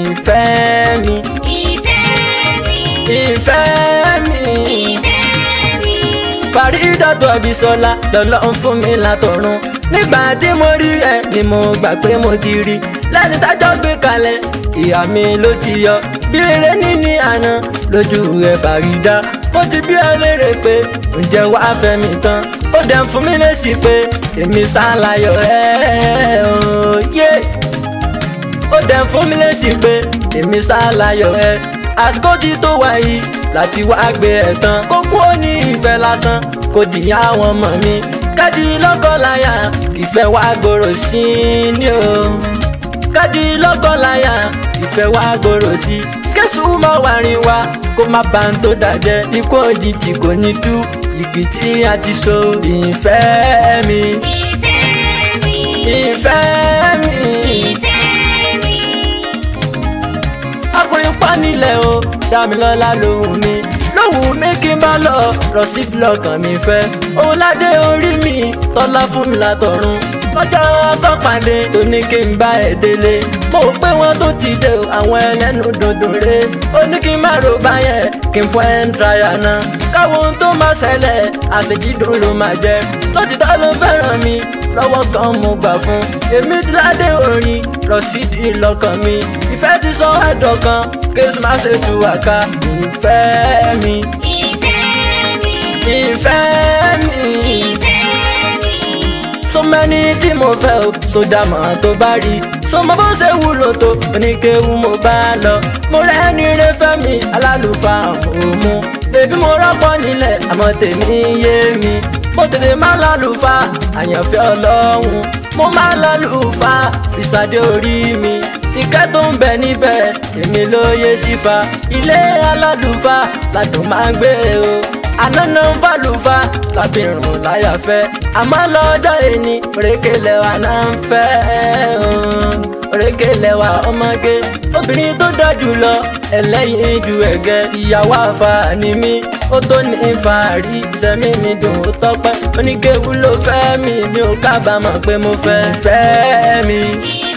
ìfẹ́ mi. ìfẹ́ mi. ìfẹ́ mi. ìfẹ́ mi. Faridatu Abisola lọ́lọ́run fún mi látọ̀run nígbà tí mo rí ẹ ni mo gbà pé mo ti rí lẹ́ni tájọ́ gbé kalẹ̀ ìyá mi ló ti yọ bí eré níní àná lójú rẹ Farida mo ti bí ẹ léèrè pé ǹjẹ́ wàá fẹ́ mi tán ó dẹ̀ fún mi lésì pé èmi sá láyọ̀ ẹ́ ẹ́ ẹ́ ẹ́ yé. Dem fún mi lésì pé èmi ṣàlàyọ̀ ẹ àsìkò tí tó wà yìí láti wá gbé ẹ̀ tán kó kú ó ní ìfẹ́ lásán kó dìyà àwọn ọmọ mi kádì lọ́kọ̀láyà ìfẹ́ wa gbòòrò sí i ní o kádì lọ́kọ̀láyà ìfẹ́ wa gbòòrò sí i kẹ́sù mọ́ wàrin wa kó má bá ń tó dàjẹ́ ikú òjijì kò ní tú ìgbín tí a ti so ìfẹ́ mi. ìfẹ́ mi. ìfẹ́ mi. lẹ̀ o Dámilọ́lá lòun mi lòun mi kí n bá lọ rọ̀ sí blọọkàn mi fẹ́ òun ládé orí mi tọ́lá fún mi látọ̀run lọ́jọ́ tó pàdé tó ní kí n bá ẹ̀ délé mo pé wọ́n tó ti dé àwọn ẹlẹ́nu dòdò rè ó ní kí n má ro báyẹn kí n fọ ẹ̀ ń traya náà káwọn ohun tó máa ṣẹlẹ̀ àṣejìdùn ló máa jẹ́ lótìtọ́ ló fẹ́ràn mi lọ́wọ́ kan mo gbà fún èmi ti ládé orin rọ̀ṣídì lọ́kàn mi ìfẹ́ ti sọ àdọ̀kan kí n má ṣe tu àká ìfẹ́ mi. ìfẹ́ mọ tí mo fẹ́ o sódàmọ́ tó bá rí so mo bó ṣe wúlò tó oníkéwu mo bá lọ mo rẹ́ni rẹ fẹ́ mi alálùfáà mo bèbí mo rọ́pọ̀ nílẹ̀ àmọ́ tèmi yé mi mo tètè máa lálùfáà àyànfẹ́ ọlọ́run mo máa lálùfáà fi orí mi ìkẹ́ tó ń bẹ níbẹ̀ èmi ló yẹ sífà ilé alálùfáà ládùn máa ń gbé o ànánà ń fàlùfà tàbí irun láyà fẹ́ àmọ́ lọ́jọ́ ẹni rékèlè wa náà ń fẹ́ rékèlè wa ọmọge obìnrin tó dá jù lọ ẹlẹ́yin ju ẹ̀gẹ́ ìyàwó àfa ni ó tó ní fàárí sẹ́mi mi dùn ó tọ́pẹ́ oníkéwu ló fẹ́ mi mi ò kábàámọ̀ pé mo fẹ́ fẹ́ mi.